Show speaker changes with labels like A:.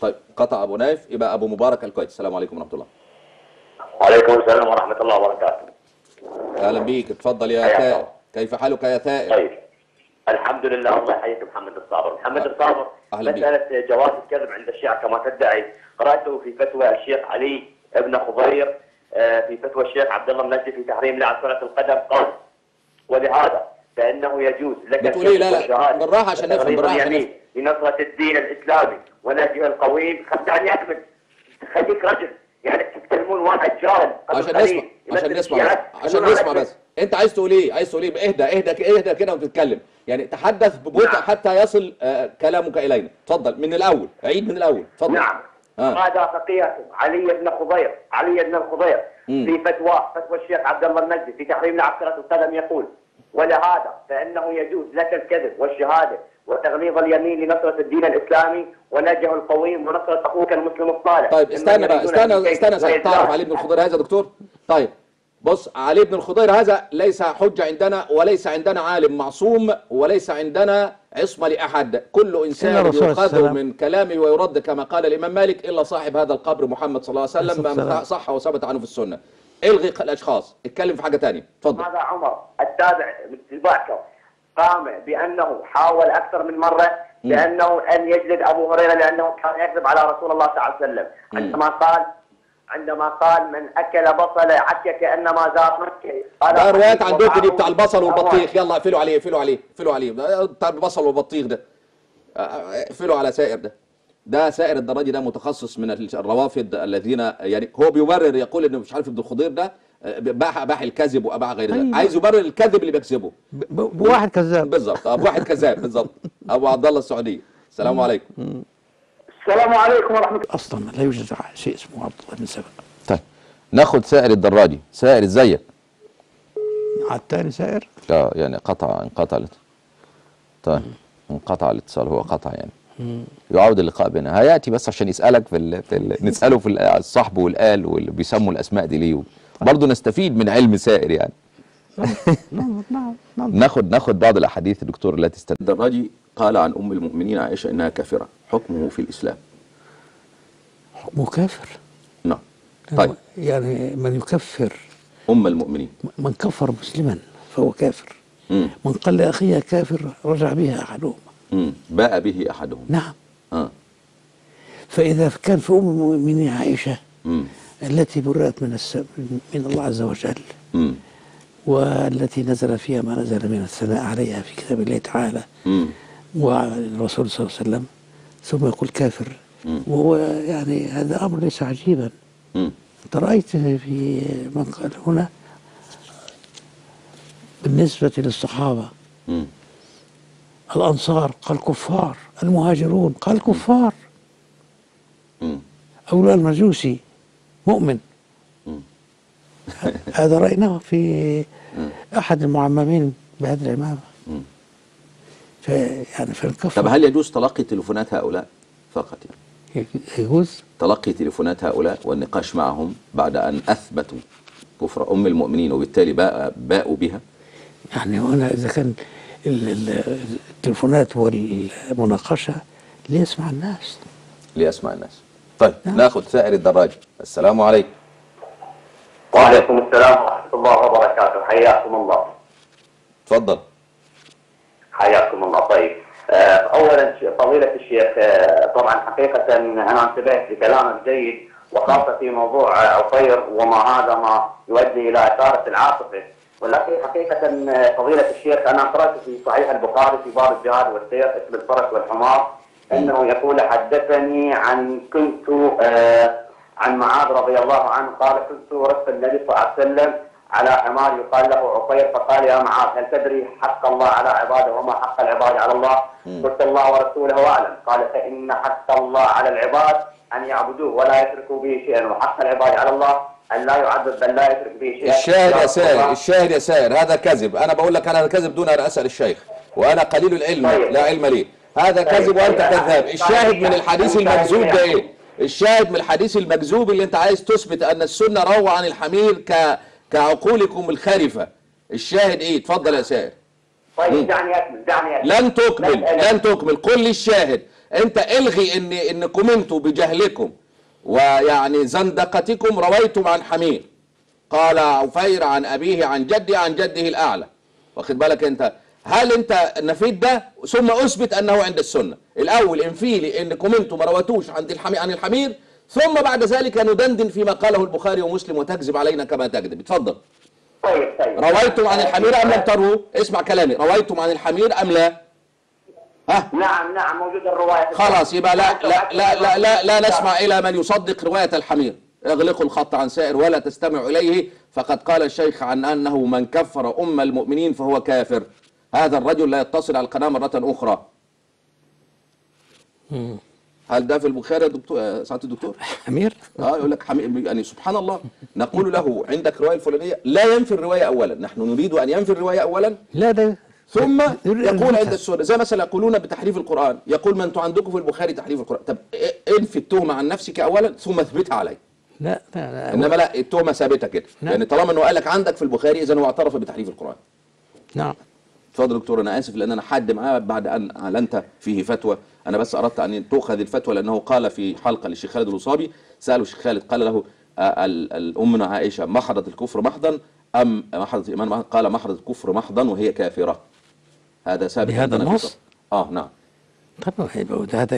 A: طيب قطع أبو نايف يبقى أبو مبارك الكويت. السلام عليكم ورحمة الله.
B: وعليكم السلام ورحمة الله وبركاته.
A: أهلا بيك. اتفضل يا ثائر. كيف حالك يا ثائر
B: طيب. الحمد لله. الله يحييك محمد الصابر. محمد الصابر
A: أهلا بك.
B: مسألة جواز الكذب عند الشيعة كما تدعي. قرأته في فتوى الشيخ علي ابن خضير آه، في فتوى الشيخ عبد الله النجدي في تحريم لعب كرة القدم. قال ولهذا فإنه يجوز لك
A: بتقول؟ لا، لا، بالراحة عشان نفهم،
B: وتغليظ لنصرة الدين الإسلامي ونهجه القويم خدعني أكمل خليك رجل. يعني تتكلمون واحد جاهل.
A: عشان نسمع عشان نسمع عشان نسمع. بس. أنت عايز تقول إيه؟ عايز تقول إيه؟ اهدى اهدى اهدى كده وتتكلم. يعني تحدث ببطء
B: نعم.
A: حتى يصل آه كلامك إلينا. اتفضل من الأول. عيد من الأول. اتفضل
B: نعم.
A: آه.
B: هذا فقيه علي بن خضير. علي بن الخضير. في فتوى فتوى الشيخ عبد الله النجدي في تحريم لعب كرة القدم يقول ولهذا فإنه يجوز لك الكذب والشهادة وتغليظ اليمين لنصرة الدين الإسلامي ونهجه القويم ونصرة أخوك المسلم الصالح.
A: طيب استنى بقى استنى استنى. تعرف علي بن الخضير هذا يا دكتور؟ طيب بص علي بن الخضير هذا ليس حجة عندنا وليس عندنا عالم معصوم وليس عندنا عصمة لأحد. كل إنسان يؤخذ. من كلامه ويرد كما قال الإمام مالك إلا صاحب هذا القبر محمد صلى الله عليه وسلم ما صح وثبت عنه في السنة. إلغي الأشخاص. اتكلم في حاجة تانية. اتفضل
B: هذا عمر التابع باتباعكم قام بأنه حاول أكثر من مرة بأنه أن يجلد أبو هريرة لأنه كان يكذب على رسول الله صلى الله عليه وسلم. عندما قال عندما قال من أكل بصل عك كأنما زار مكة. قال
A: ده روايات
B: حديث
A: عندكم دي بتاع البصل. والبطيخ. يلا اقفلوا عليه اقفلوا عليه اقفلوا عليه. بتاع البصل والبطيخ ده. اقفلوا على سائر ده. ده سائر الدراجي ده متخصص من الروافد الذين يعني هو بيبرر يقول إنه مش عارف ابن الخضير ده باح اباح الكذب وأباح غير ذلك.
C: أيوة.
A: عايز يبرر الكذب اللي بيكذبه.
C: بواحد كذاب.
A: بالظبط أبو واحد كذاب بالظبط أبو عبد الله السعودي. السلام عليكم.
B: السلام عليكم ورحمة
C: أصلا لا يوجد شيء اسمه عبد الله بن سبأ.
A: طيب. ناخد سائر الدراجي. سائر ازيك
C: على الثاني سائر؟
A: آه يعني قطع انقطع الات- طيب انقطع الاتصال هو قطع يعني. يعود اللقاء بنا. هيأتي بس عشان يسألك في, ال... في ال... نسأله في ال- الصحب والآل واللي بيسموا الأسماء دي ليه برضه نستفيد من علم سائر يعني.
C: نعم نعم نعم
A: ناخد ناخد بعض الأحاديث الدكتور التي استد الدراجي قال عن أم المؤمنين عائشة إنها كافرة. حكمه في الإسلام.
C: حكمه كافر؟
A: نعم. طيب.
C: يعني من يكفر.
A: أم المؤمنين.
C: من كفر مسلما فهو كافر.
A: مم.
C: من قال لأخيه كافر رجع بها أحدهما
A: مم. باء به أحدهم.
C: نعم.
A: آه.
C: فإذا كان في أم المؤمنين عائشة
A: مم.
C: التي برأت من. من الله عز وجل
A: مم.
C: والتي نزل فيها ما نزل من الثناء عليها في كتاب الله تعالى
A: مم.
C: والرسول صلى الله عليه وسلم ثم يقول كافر
A: مم.
C: وهو يعني هذا أمر ليس عجيبا. أنت رأيت في من قال هنا بالنسبة للصحابة
A: مم.
C: الأنصار قال كفار المهاجرون قال كفار
A: مم.
C: أولى المجوسي مؤمن. هذا رأيناه في أحد المعممين بهذه العمامة.
A: مم.
C: فيعني فالكفر
A: طب هل يجوز تلقي تليفونات هؤلاء فقط؟ يعني
C: يجوز.
A: تلقي تليفونات هؤلاء والنقاش معهم بعد أن أثبتوا كفر أم المؤمنين وبالتالي باء باءوا بها؟
C: يعني هنا إذا كان ال- ال- التلفونات والمناقشة ليسمع الناس.
A: ليسمع الناس. طيب ناخذ سائر الدراج. السلام عليكم.
B: وعليكم السلام ورحمة الله وبركاته. حياكم الله.
A: تفضل.
B: حياكم الله. طيب آه، اولا فضيلة الشيخ آه، طبعا حقيقة أنا انتبهت لكلامك جيد وخاصة في موضوع آه، عطير وما هذا ما يؤدي إلى إثارة العاطفة. ولكن حقيقة آه، فضيلة الشيخ أنا قرأت في صحيح البخاري في باب الجهاد والسير اسم الفرس والحمار. أنه يقول حدثني عن كنت آه، عن معاذ رضي الله عنه قال كنت رفق النبي صلى الله عليه وسلم على حمار يقال له عقير فقال يا معاذ هل تدري حق الله على عباده وما حق العباد على الله؟ قلت الله ورسوله أعلم. قال فإن حق الله على العباد أن يعبدوه ولا يشركوا به شيئا وحق العباد على الله أن لا يعذب بل لا يشرك به شيئا.
A: الشاهد يا سائر الشاهد يا سائر هذا كذب. أنا بقول لك أنا كذب دون أن أسأل الشيخ وأنا قليل العلم
B: طيب.
A: لا علم لي. هذا
B: طيب.
A: كذب
B: طيب.
A: كذاب
B: طيب.
A: الشاهد من الحديث
B: طيب.
A: المكذوب ده. إيه الشاهد من الحديث المكذوب اللي أنت عايز تثبت أن السنة روى عن الحمير ك كعقولكم الخارفة الشاهد إيه اتفضل يا سائر
B: طيب دعني اكمل دعني اكمل
A: لن تكمل لن تكمل قل لي الشاهد أنت إلغي إن انكم أنتم بجهلكم ويعني زندقتكم رويتم عن حمير قال عفير عن أبيه عن جده عن جده الأعلى واخد بالك أنت هل انت نفيت ده؟ ثم أثبت أنه عند السنة. الأول انفي لي انكم أنتم ما رويتوش عند الحمير عن الحمير ثم بعد ذلك ندندن فيما قاله البخاري ومسلم وتكذب علينا كما تكذب اتفضل.
B: طيب طيب.
A: رويتم عن الحمير أم لم تروا اسمع كلامي. رويتم عن الحمير أم لا؟ ها؟
B: نعم نعم موجود الرواية.
A: خلاص يبقى لا لا لا لا لا, لا نسمع إلى من يصدق رواية الحمير. اغلقوا الخط عن سائر ولا تستمعوا إليه. فقد قال الشيخ عن أنه من كفر أم المؤمنين فهو كافر. هذا الرجل لا يتصل على القناة مرة أخرى. هل ده في البخاري يا دكتور؟ يا سعادة الدكتور؟
C: أمير
A: آه يقول لك حمي... يعني سبحان الله. نقول له عندك الروايه الفلانية؟ لا ينفي الرواية اولا. نحن نريد أن ينفي الرواية اولا.
C: لا ده
A: ثم يقول عند. السنة زي مثلا يقولون بتحريف القرآن. يقول ما أنتم عندكم في البخاري تحريف القرآن. طب إيه- انفي التهمة عن نفسك اولا ثم اثبتها علي
C: لا لا لا.
A: إنما لا التهمة ثابتة كده. يعني طالما إنه قال لك عندك في البخاري اذا هو اعترف بتحريف القرآن.
C: نعم.
A: اتفضل دكتور أنا آسف لأن أنا حد معاه بعد أن أعلنت فيه فتوى. أنا بس أردت أن تؤخذ الفتوى لأنه قال في حلقة للشيخ خالد الوصابي. ساله الشيخ خالد قال له آه، ال- الامنا عائشة محضت الكفر محضا أم محضت الإيمان محضا؟ قال محضت الكفر محضا وهي كافرة. هذا ثابت
C: بهذا النص؟
A: آه نعم.
C: طب هذا